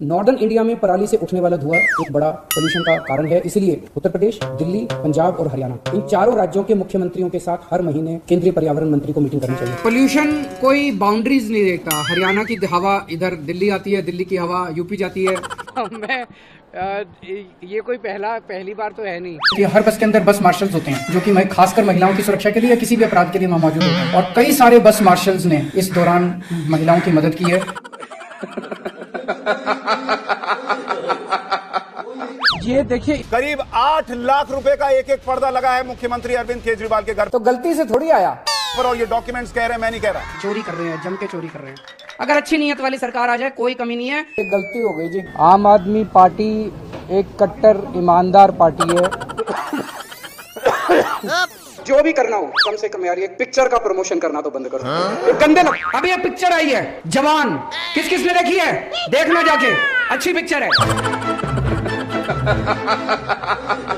Northern India में पराली से उठने वाला धुआँ एक बड़ा पोल्यूशन का कारण है। इसलिए उत्तर प्रदेश दिल्ली पंजाब और हरियाणा इन चारों राज्यों के मुख्यमंत्रियों के साथ हर महीने केंद्रीय पर्यावरण मंत्री को मीटिंग करनी चाहिए। पोल्यूशन कोई बाउंड्रीज नहीं देखता हरियाणा की हवा इधर दिल्ली आती है दिल्ली की हवा यूपी जाती है। मैं ये कोई पहला पहली बार तो है नहीं। कि हर बस के अंदर बस मार्शल्स होते हैं जो कि मैं खासकर महिलाओं की सुरक्षा के लिए या किसी भी अपराध के लिए वहाँ मौजूद होते हैं। और कई सारे बस मार्शल्स ने इस दौरान महिलाओं की मदद की है। ये देखिए करीब आठ लाख रुपए का एक एक पर्दा लगा है मुख्यमंत्री अरविंद केजरीवाल के घर। तो गलती से थोड़ी आया। पर और ये डॉक्यूमेंट्स कह रहे हैं मैं नहीं कह रहा। चोरी कर रहे हैं जम के चोरी कर रहे हैं। अगर अच्छी नीयत वाली सरकार आ जाए कोई कमी नहीं है। गलती हो गई जी। आम आदमी पार्टी एक कट्टर ईमानदार पार्टी है। जो भी करना हो कम से कम यार ये पिक्चर का प्रमोशन करना तो बंद करो। हाँ? गंदे लोग अभी ये पिक्चर आई है जवान। किस किस ने देखी है? देखना जाके। अच्छी पिक्चर है।